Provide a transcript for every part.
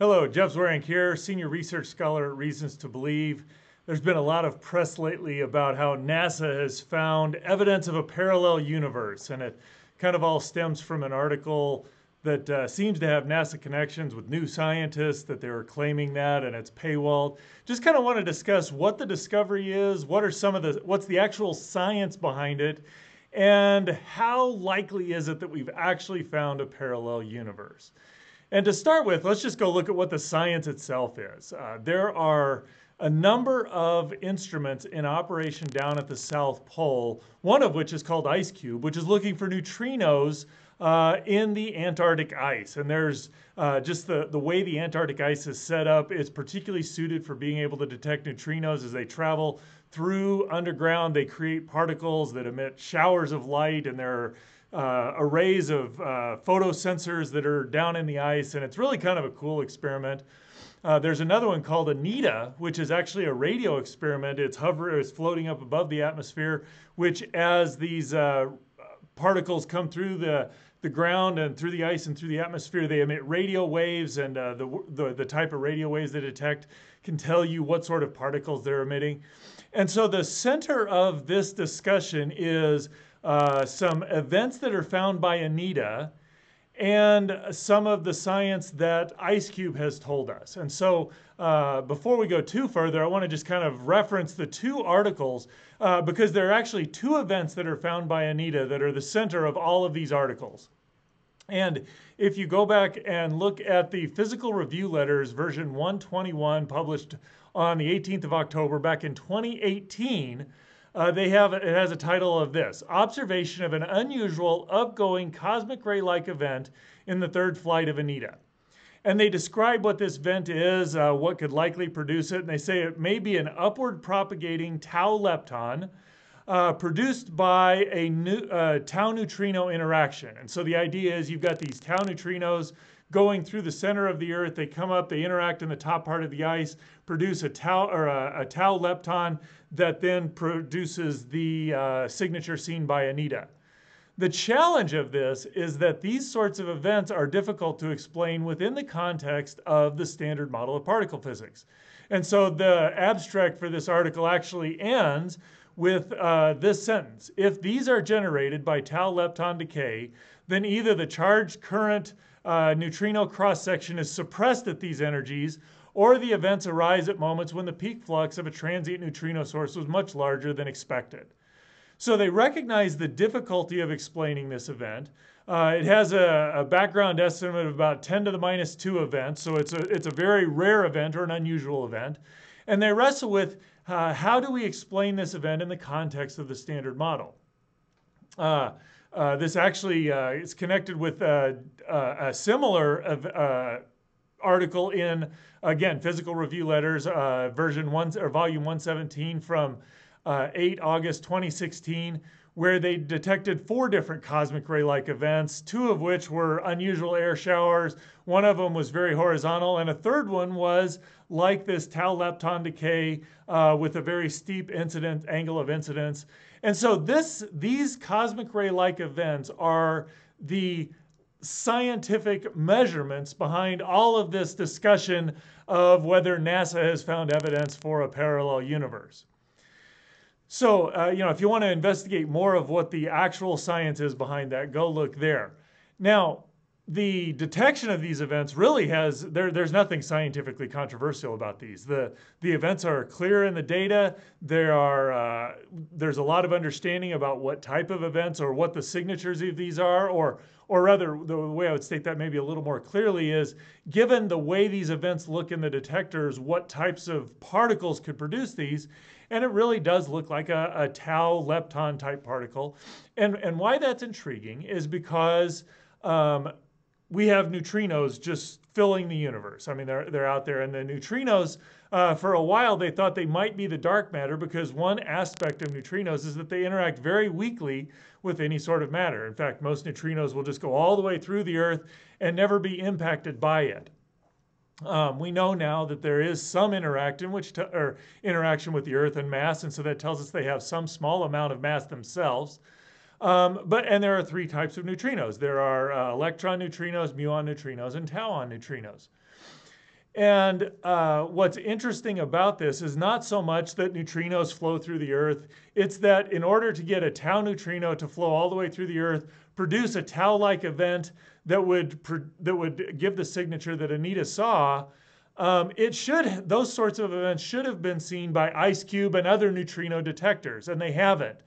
Hello, Jeff Zweerink here, Senior Research Scholar at Reasons to Believe. There's been a lot of press lately about how NASA has found evidence of a parallel universe, and it kind of all stems from an article that uh, seems to have NASA connections with new scientists that they were claiming that, and it's paywalled. Just kind of want to discuss what the discovery is, what are some of the, what's the actual science behind it, and how likely is it that we've actually found a parallel universe. And to start with, let's just go look at what the science itself is. Uh, there are a number of instruments in operation down at the South Pole, one of which is called IceCube, which is looking for neutrinos uh, in the Antarctic ice. And there's uh, just the, the way the Antarctic ice is set up is particularly suited for being able to detect neutrinos as they travel through underground. They create particles that emit showers of light, and there are uh, arrays of uh, photosensors that are down in the ice, and it's really kind of a cool experiment. Uh, there's another one called ANITA, which is actually a radio experiment. It's hover, it's floating up above the atmosphere, which as these uh, particles come through the the ground and through the ice and through the atmosphere, they emit radio waves, and uh, the, the the type of radio waves they detect can tell you what sort of particles they're emitting. And so the center of this discussion is uh, some events that are found by ANITA, and some of the science that IceCube has told us. And so uh, before we go too further, I want to just kind of reference the two articles uh, because there are actually two events that are found by ANITA that are the center of all of these articles. And if you go back and look at the Physical Review Letters version 121 published on the 18th of October back in 2018, uh, they have it has a title of this observation of an unusual upgoing cosmic ray like event in the third flight of ANITA. And they describe what this event is uh, what could likely produce it and they say it may be an upward propagating tau lepton uh, produced by a new, uh, tau neutrino interaction. And so the idea is you've got these tau neutrinos going through the center of the Earth. They come up, they interact in the top part of the ice, produce a tau or a, a tau lepton that then produces the uh, signature seen by ANITA. The challenge of this is that these sorts of events are difficult to explain within the context of the standard model of particle physics. And so the abstract for this article actually ends with uh, this sentence. If these are generated by tau lepton decay, then either the charged current uh, neutrino cross-section is suppressed at these energies, or the events arise at moments when the peak flux of a transient neutrino source was much larger than expected. So they recognize the difficulty of explaining this event. Uh, it has a, a, background estimate of about 10 to the minus 2 events, so it's a, it's a very rare event or an unusual event. And they wrestle with uh, how do we explain this event in the context of the standard model? Uh, uh, this actually uh, is connected with a, a similar uh, article in, again, Physical Review Letters, uh, version one or volume 117 from uh, 8 August 2016, where they detected four different cosmic ray-like events, two of which were unusual air showers. One of them was very horizontal, and a third one was like this tau lepton decay uh, with a very steep incident angle of incidence. And so this, these cosmic ray-like events are the scientific measurements behind all of this discussion of whether NASA has found evidence for a parallel universe. So, uh, you know, if you want to investigate more of what the actual science is behind that, go look there. Now, the detection of these events really has there, there's nothing scientifically controversial about these. The the events are clear in the data. There are uh, there's a lot of understanding about what type of events or what the signatures of these are or or rather the way i would state that maybe a little more clearly is given the way these events look in the detectors what types of particles could produce these and it really does look like a, a tau lepton type particle. And and why that's intriguing is because um, we have neutrinos just filling the universe. I mean, they're, they're out there. And the neutrinos, uh, for a while, they thought they might be the dark matter because one aspect of neutrinos is that they interact very weakly with any sort of matter. In fact, most neutrinos will just go all the way through the Earth and never be impacted by it. Um, we know now that there is some interaction, which or interaction with the Earth and mass, and so that tells us they have some small amount of mass themselves. Um, but and there are three types of neutrinos. There are uh, electron neutrinos, muon neutrinos, and tauon neutrinos. And uh, what's interesting about this is not so much that neutrinos flow through the Earth, it's that in order to get a tau neutrino to flow all the way through the Earth, produce a tau-like event that would, that would give the signature that ANITA saw, um, it should, those sorts of events should have been seen by IceCube and other neutrino detectors, and they haven't.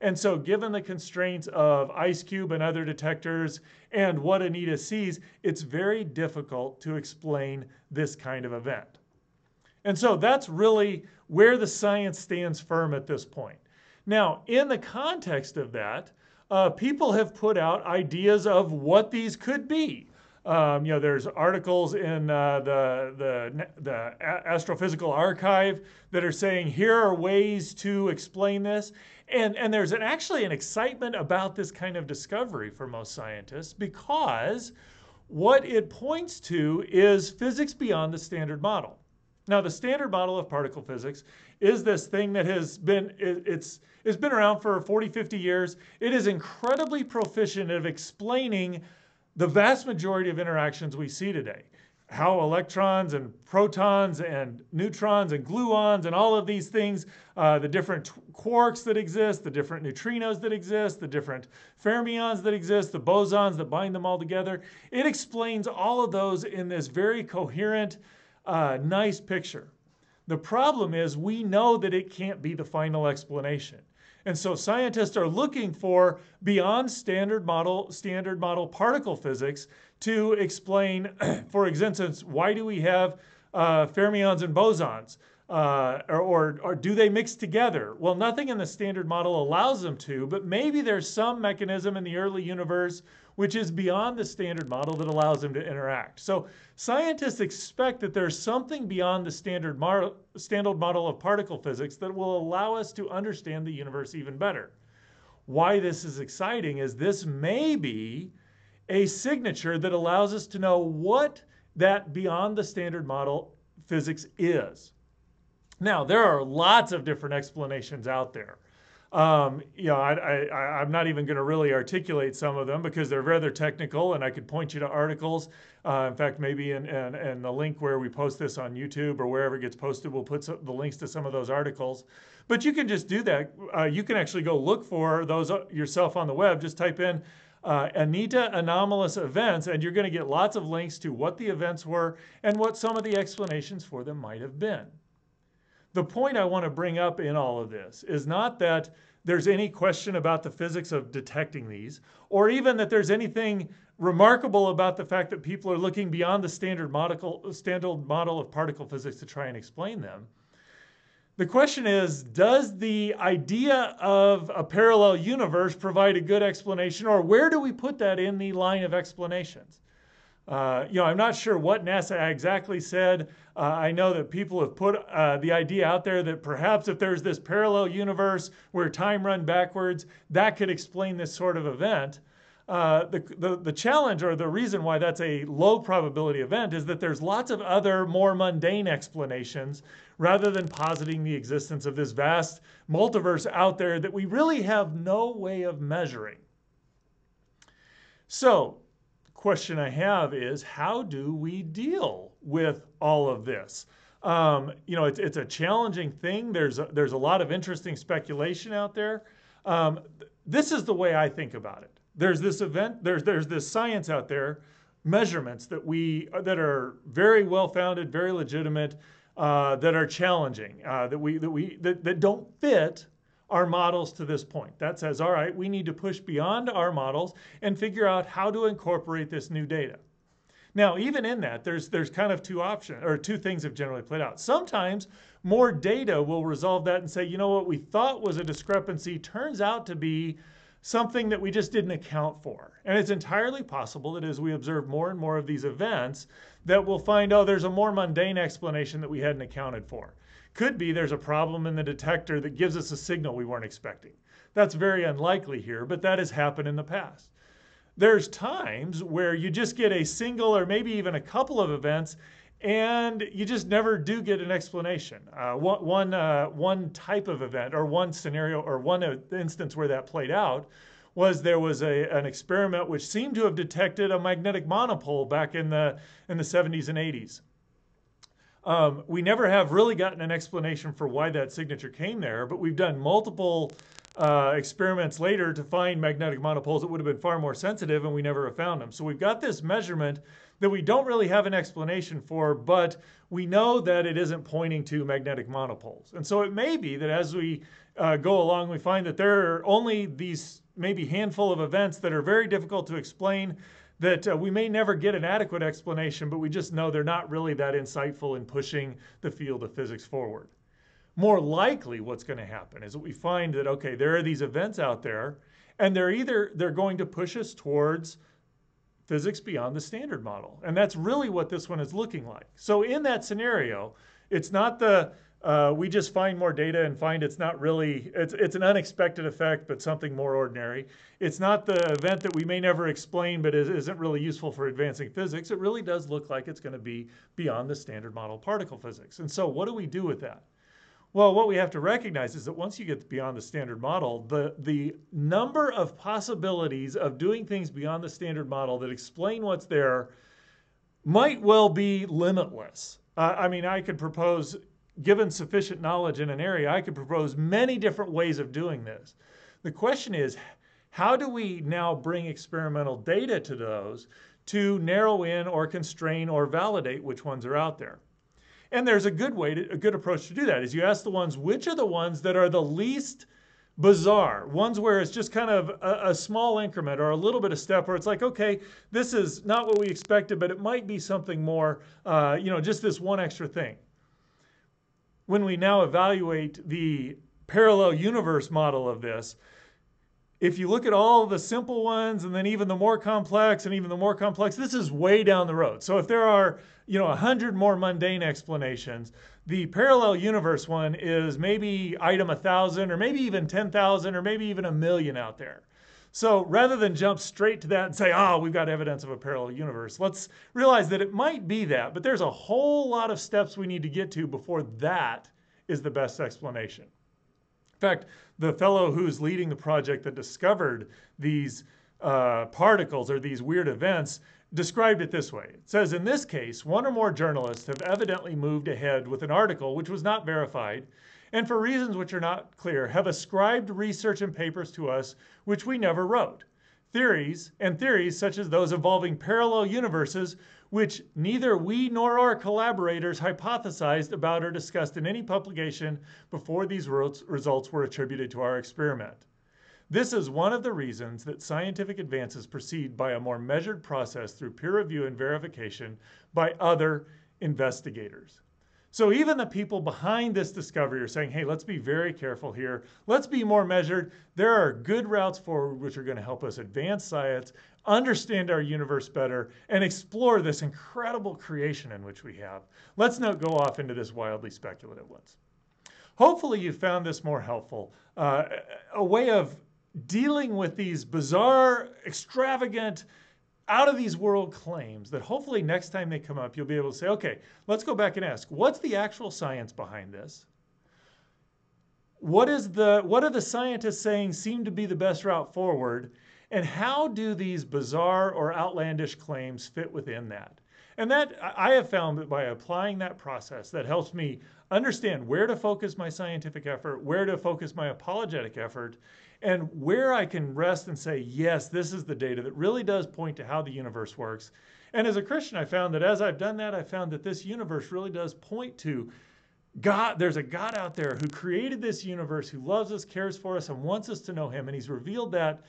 And so, given the constraints of IceCube and other detectors and what ANITA sees, it's very difficult to explain this kind of event. And so, that's really where the science stands firm at this point. Now, in the context of that, uh, people have put out ideas of what these could be. Um, you know, there's articles in uh, the, the, the Astrophysical Archive that are saying here are ways to explain this. And, and there's an, actually an excitement about this kind of discovery for most scientists because what it points to is physics beyond the standard model. Now, the standard model of particle physics is this thing that has been, it, it's, it's been around for 40, 50 years. It is incredibly proficient at explaining the vast majority of interactions we see today how electrons and protons and neutrons and gluons and all of these things, uh, the different quarks that exist, the different neutrinos that exist, the different fermions that exist, the bosons that bind them all together. It explains all of those in this very coherent, uh, nice picture. The problem is we know that it can't be the final explanation. And so scientists are looking for beyond standard model, standard model particle physics to explain, for instance, why do we have uh, fermions and bosons? Uh, or, or, or, do they mix together? Well, nothing in the standard model allows them to, but maybe there's some mechanism in the early universe which is beyond the standard model that allows them to interact. So scientists expect that there's something beyond the standard, standard model of particle physics that will allow us to understand the universe even better. Why this is exciting is this may be a signature that allows us to know what that beyond the standard model physics is. Now, there are lots of different explanations out there. Um, you know, I, I'm not even going to really articulate some of them because they're rather technical, and I could point you to articles. Uh, in fact, maybe in, in, in, the link where we post this on YouTube or wherever it gets posted, we'll put some, the links to some of those articles. But you can just do that. Uh, you can actually go look for those uh, yourself on the web. Just type in uh, ANITA anomalous events, and you're going to get lots of links to what the events were and what some of the explanations for them might have been the point I want to bring up in all of this is not that there's any question about the physics of detecting these, or even that there's anything remarkable about the fact that people are looking beyond the standard model, standard model of particle physics to try and explain them. The question is, does the idea of a parallel universe provide a good explanation, or where do we put that in the line of explanations? Uh, you know, I'm not sure what NASA exactly said. Uh, I know that people have put uh, the idea out there that perhaps if there's this parallel universe where time run backwards, that could explain this sort of event. Uh, the, the, the challenge or the reason why that's a low probability event is that there's lots of other more mundane explanations rather than positing the existence of this vast multiverse out there that we really have no way of measuring. So question I have is how do we deal with all of this? Um, you know, it's, it's a challenging thing. There's a, there's a lot of interesting speculation out there. Um, this is the way I think about it. There's this event, there's, there's this science out there, measurements that we that are very well founded, very legitimate, uh, that are challenging, uh, that we that we that, that don't fit our models to this point. That says, all right, we need to push beyond our models and figure out how to incorporate this new data. Now, even in that, there's there's kind of two options or two things have generally played out. Sometimes more data will resolve that and say, you know what we thought was a discrepancy turns out to be something that we just didn't account for. And it's entirely possible that as we observe more and more of these events, that we'll find, oh, there's a more mundane explanation that we hadn't accounted for. Could be there's a problem in the detector that gives us a signal we weren't expecting. That's very unlikely here, but that has happened in the past. There's times where you just get a single or maybe even a couple of events and you just never do get an explanation. Uh, one, one, uh, one type of event or one scenario or one instance where that played out was there was a, an experiment which seemed to have detected a magnetic monopole back in the, in the 70s and 80s. Um, we never have really gotten an explanation for why that signature came there, but we've done multiple uh, experiments later to find magnetic monopoles that would have been far more sensitive, and we never have found them. So we've got this measurement that we don't really have an explanation for, but we know that it isn't pointing to magnetic monopoles. And so it may be that as we uh, go along, we find that there are only these maybe handful of events that are very difficult to explain that uh, we may never get an adequate explanation, but we just know they're not really that insightful in pushing the field of physics forward. More likely what's going to happen is that we find that, okay, there are these events out there, and they're either, they're going to push us towards physics beyond the standard model. And that's really what this one is looking like. So in that scenario, it's not the, uh, we just find more data and find it's not really, it's, it's an unexpected effect, but something more ordinary. It's not the event that we may never explain, but is, isn't really useful for advancing physics. It really does look like it's going to be beyond the standard model particle physics. And so what do we do with that? Well, what we have to recognize is that once you get beyond the standard model, the, the number of possibilities of doing things beyond the standard model that explain what's there might well be limitless. Uh, I mean, I could propose given sufficient knowledge in an area, I could propose many different ways of doing this. The question is, how do we now bring experimental data to those to narrow in or constrain or validate which ones are out there? And there's a good way, to, a good approach to do that is you ask the ones, which are the ones that are the least bizarre, ones where it's just kind of a, a, small increment or a little bit of step where it's like, okay, this is not what we expected, but it might be something more, uh, you know, just this one extra thing. When we now evaluate the parallel universe model of this, if you look at all the simple ones and then even the more complex and even the more complex, this is way down the road. So if there are, you know, a hundred more mundane explanations, the parallel universe one is maybe item a thousand or maybe even 10,000 or maybe even a million out there. So rather than jump straight to that and say, oh, we've got evidence of a parallel universe, let's realize that it might be that, but there's a whole lot of steps we need to get to before that is the best explanation. In fact, the fellow who's leading the project that discovered these uh, particles or these weird events described it this way. It says, in this case, one or more journalists have evidently moved ahead with an article which was not verified and for reasons which are not clear, have ascribed research and papers to us which we never wrote. Theories, and theories such as those involving parallel universes, which neither we nor our collaborators hypothesized about or discussed in any publication before these results were attributed to our experiment. This is one of the reasons that scientific advances proceed by a more measured process through peer review and verification by other investigators. So even the people behind this discovery are saying, hey, let's be very careful here. Let's be more measured. There are good routes forward which are going to help us advance science, understand our universe better, and explore this incredible creation in which we have. Let's not go off into this wildly speculative ones. Hopefully you found this more helpful. Uh, a way of dealing with these bizarre, extravagant, out of these world claims that hopefully next time they come up, you'll be able to say, okay, let's go back and ask, what's the actual science behind this? What is the what are the scientists saying seem to be the best route forward? And how do these bizarre or outlandish claims fit within that? And that I have found that by applying that process, that helps me understand where to focus my scientific effort, where to focus my apologetic effort, and where I can rest and say, yes, this is the data that really does point to how the universe works. And as a Christian, I found that as I've done that, I found that this universe really does point to God. There's a God out there who created this universe, who loves us, cares for us, and wants us to know Him. And He's revealed that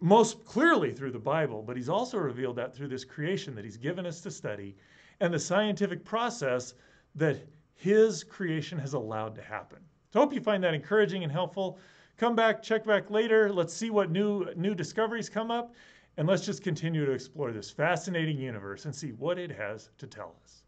most clearly through the Bible, but He's also revealed that through this creation that He's given us to study and the scientific process that His creation has allowed to happen. So I hope you find that encouraging and helpful. Come back, check back later. Let's see what new, new discoveries come up. And let's just continue to explore this fascinating universe and see what it has to tell us.